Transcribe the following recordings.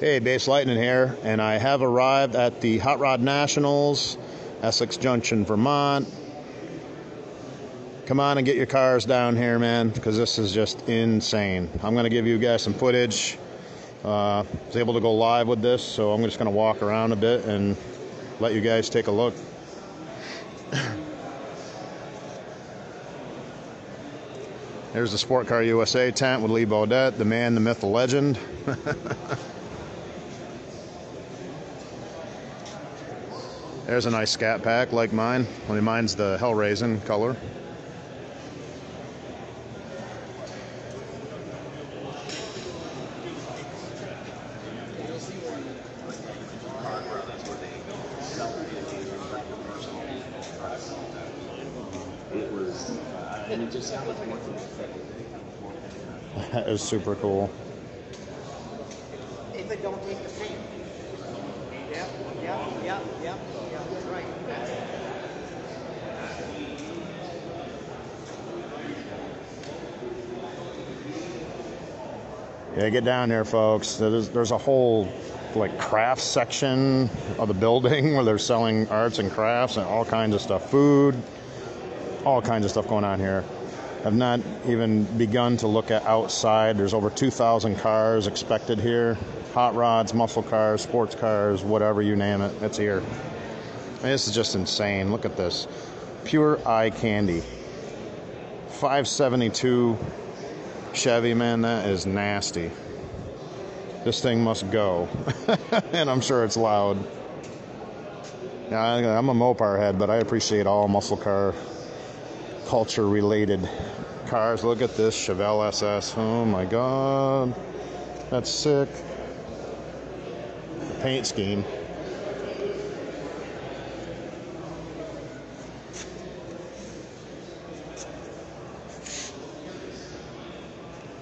Hey, Bass Lightning here, and I have arrived at the Hot Rod Nationals, Essex Junction, Vermont. Come on and get your cars down here, man, because this is just insane. I'm going to give you guys some footage. Uh, I was able to go live with this, so I'm just going to walk around a bit and let you guys take a look. There's the Sport Car USA tent with Lee Baudette, the man, the myth, the legend. There's a nice scat pack like mine. Only mine's the Hellraisin color. It was, and it just sounded like That is super cool. If it don't take the paint. Right. Yeah, get down there, folks. There's, there's a whole like craft section of the building where they're selling arts and crafts and all kinds of stuff, food, all kinds of stuff going on here. I've not even begun to look at outside. There's over 2,000 cars expected here. Hot rods, muscle cars, sports cars, whatever you name it, it's here. This is just insane. Look at this. Pure eye candy. 572 Chevy, man, that is nasty. This thing must go. and I'm sure it's loud. Yeah, I'm a Mopar head, but I appreciate all muscle car culture related cars. Look at this Chevelle SS. Oh my god. That's sick. Paint scheme.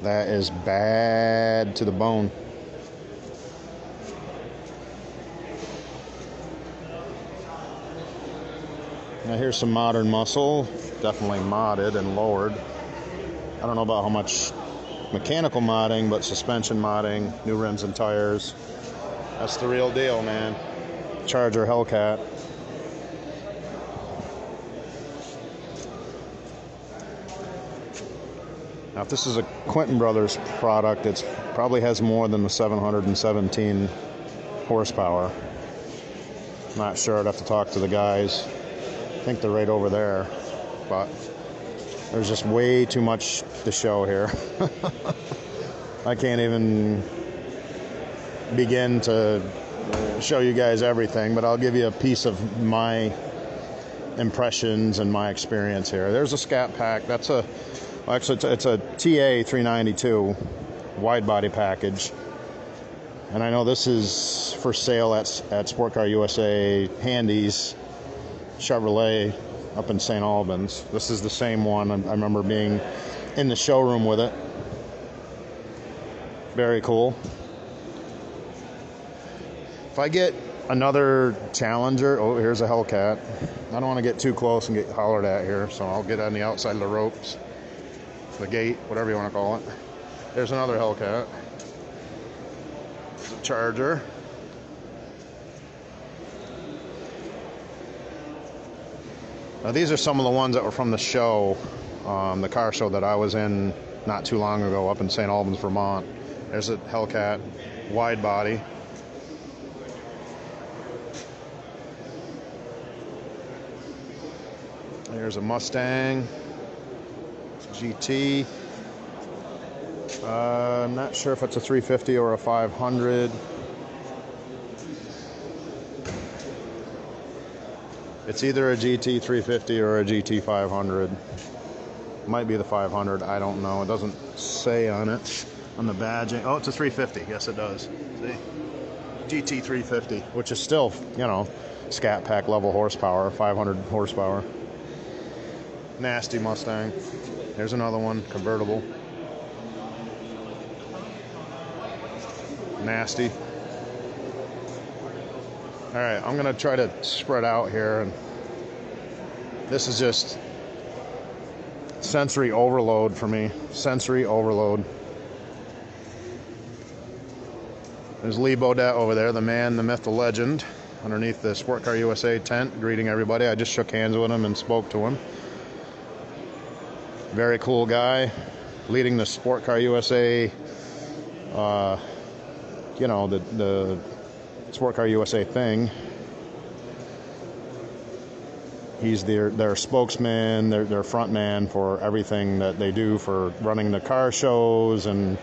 That is bad to the bone. Now here's some modern muscle, definitely modded and lowered. I don't know about how much mechanical modding, but suspension modding, new rims and tires. That's the real deal, man. Charger Hellcat. Now, if this is a Quentin Brothers product, it probably has more than the 717 horsepower. Not sure. I'd have to talk to the guys. I think they're right over there, but there's just way too much to show here. I can't even begin to show you guys everything, but I'll give you a piece of my impressions and my experience here. There's a Scat Pack. That's a actually it's a, it's a TA 392 wide body package, and I know this is for sale at at Sport Car USA Handy's Chevrolet up in St. Albans. This is the same one. I, I remember being in the showroom with it. Very cool. If I get another Challenger, oh, here's a Hellcat. I don't want to get too close and get hollered at here, so I'll get on the outside of the ropes, the gate, whatever you want to call it. There's another Hellcat. There's a Charger. Now, these are some of the ones that were from the show, um, the car show that I was in not too long ago up in St. Albans, Vermont. There's a Hellcat wide body. There's a Mustang GT. Uh, I'm not sure if it's a 350 or a 500. It's either a GT 350 or a GT 500. Might be the 500. I don't know. It doesn't say on it on the badging. Oh, it's a 350. Yes, it does. See, GT 350, which is still, you know, Scat Pack level horsepower, 500 horsepower. Nasty Mustang. Here's another one, convertible. Nasty. All right, I'm gonna try to spread out here, and this is just sensory overload for me. Sensory overload. There's Lee Bodette over there, the man, the myth, the legend, underneath the Sport Car USA tent, greeting everybody. I just shook hands with him and spoke to him. Very cool guy, leading the Sport Car USA, uh, you know, the, the Sport Car USA thing. He's their, their spokesman, their, their front man for everything that they do for running the car shows and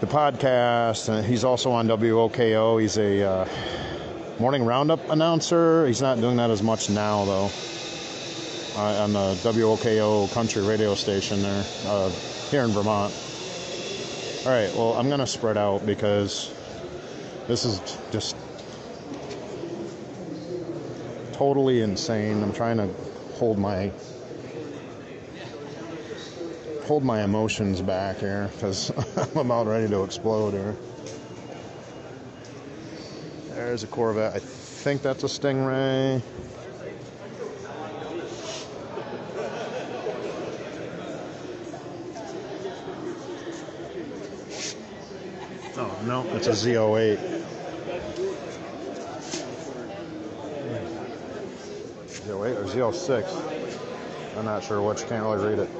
the podcast. And he's also on WOKO. He's a uh, morning roundup announcer. He's not doing that as much now, though, on the WOKO country radio station there uh, here in Vermont. All right, well, I'm going to spread out because this is just totally insane. I'm trying to hold my hold my emotions back here because I'm about ready to explode here. There's a Corvette. I think that's a Stingray. Oh no, it's a Z08. Z08 or Z06. I'm not sure which. Can't really read it.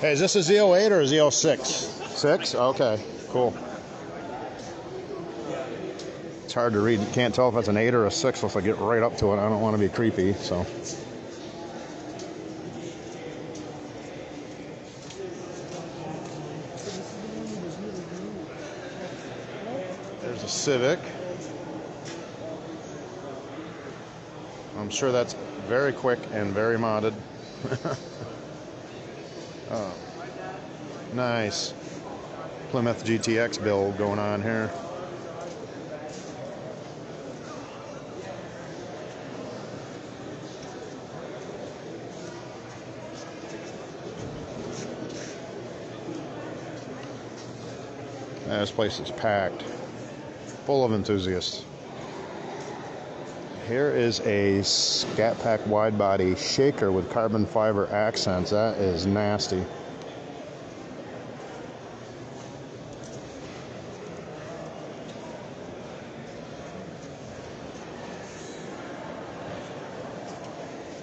Hey, is this a Z08 or a Z06? Six? Okay, cool. It's hard to read. Can't tell if it's an eight or a six if I get right up to it. I don't want to be creepy, so. Civic. I'm sure that's very quick and very modded. oh, nice. Plymouth GTX build going on here. This place is packed, full of enthusiasts. Here is a Scat Pack wide body shaker with carbon fiber accents. That is nasty.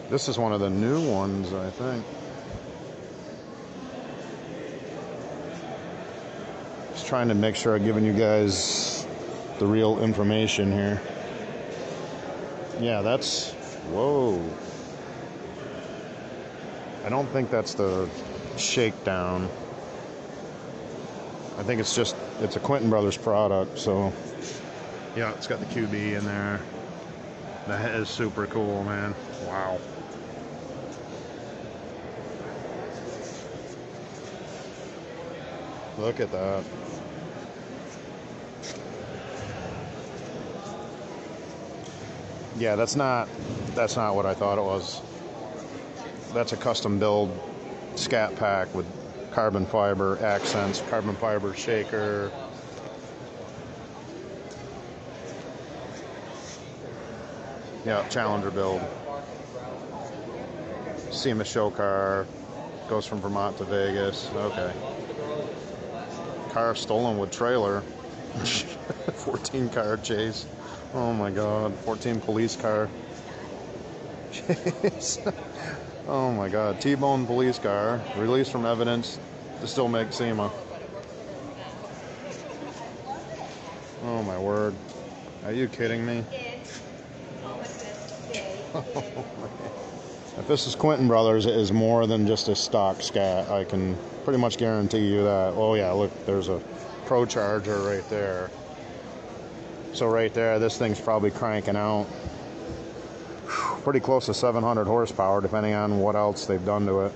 This is one of the new ones, I think. Just trying to make sure I'm giving you guys the real information here. Yeah, that's. Whoa. I don't think that's the shakedown. I think it's just. It's a Quentin Brothers product, so. Yeah, it's got the QB in there. That is super cool, man. Wow. Look at that. Yeah, that's not that's not what I thought it was. That's a custom build scat pack with carbon fiber accents, carbon fiber shaker. Yeah, Challenger build. SEMA show car. Goes from Vermont to Vegas. Okay. Car stolen with trailer. 14 car chase. Oh my god. 14 police car. Jeez. oh my god. T Bone police car. Released from evidence to still make SEMA. Oh my word. Are you kidding me? if this is Quentin Brothers, it is more than just a stock scat. I can pretty much guarantee you that. Oh yeah, look, there's a Pro Charger right there. So right there, this thing's probably cranking out pretty close to 700 horsepower, depending on what else they've done to it.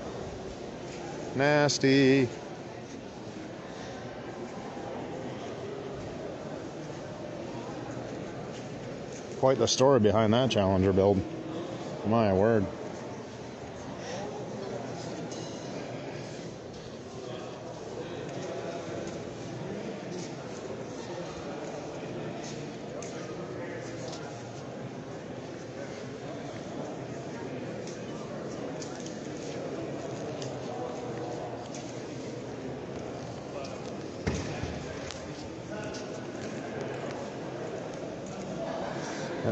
Nasty. Quite the story behind that Challenger build. My word.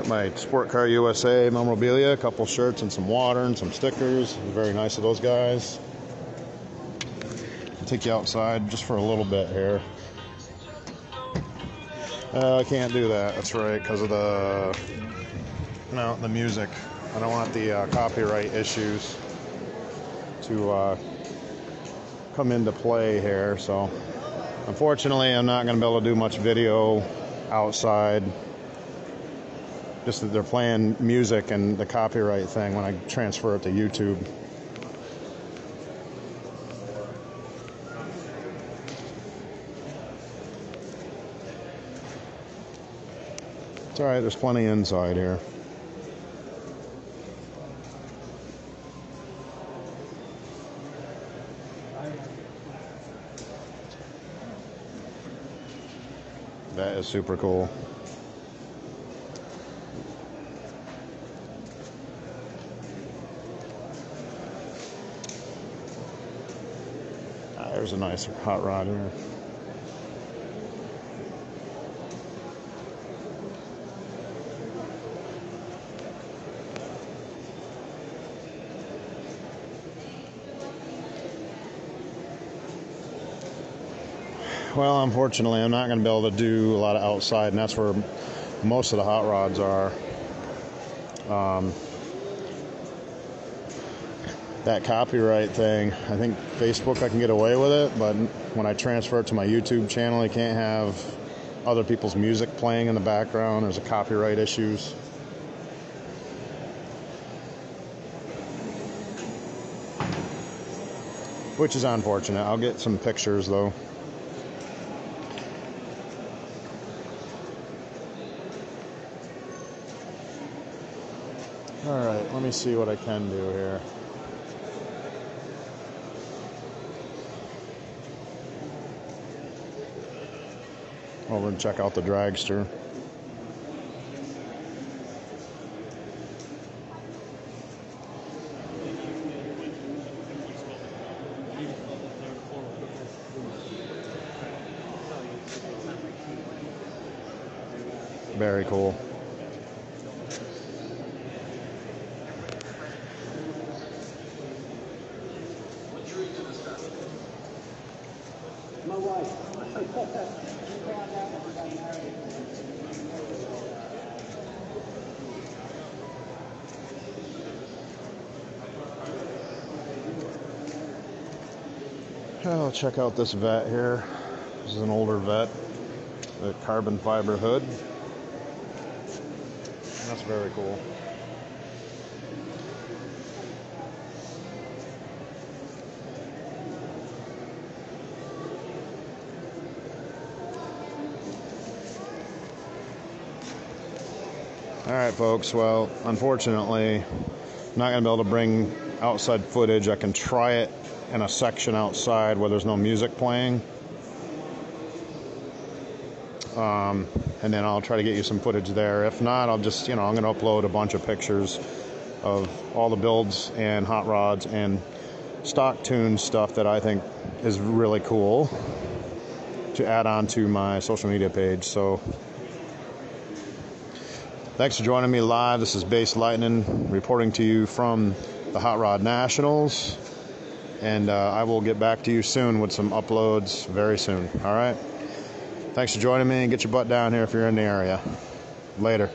My Sport Car USA memorabilia, a couple shirts and some water and some stickers. Very nice of those guys. I'll take you outside just for a little bit here. Uh, I can't do that. That's right, because of the no the music. I don't want the uh, copyright issues to uh, come into play here. So, unfortunately, I'm not going to be able to do much video outside. Just that they're playing music and the copyright thing when I transfer it to YouTube. It's all right. There's plenty inside here. That is super cool. There's a nice hot rod here. Well, unfortunately, I'm not going to be able to do a lot of outside, and that's where most of the hot rods are. Um, that copyright thing, I think Facebook I can get away with it, but when I transfer it to my YouTube channel, I can't have other people's music playing in the background. There's a copyright issues. Which is unfortunate. I'll get some pictures though. All right, let me see what I can do here. Over and check out the dragster. Very cool. I'll check out this vet here. This is an older vet, the carbon fiber hood. That's very cool. All right, folks. Well, unfortunately, I'm not going to be able to bring outside footage. I can try it in a section outside where there's no music playing. Um, and then I'll try to get you some footage there. If not, I'll just, you know, I'm going to upload a bunch of pictures of all the builds and hot rods and stock tune stuff that I think is really cool to add on to my social media page. So, thanks for joining me live. This is Bass Lightning reporting to you from the Hot Rod Nationals. And uh, I will get back to you soon with some uploads very soon. All right. Thanks for joining me and get your butt down here if you're in the area. Later.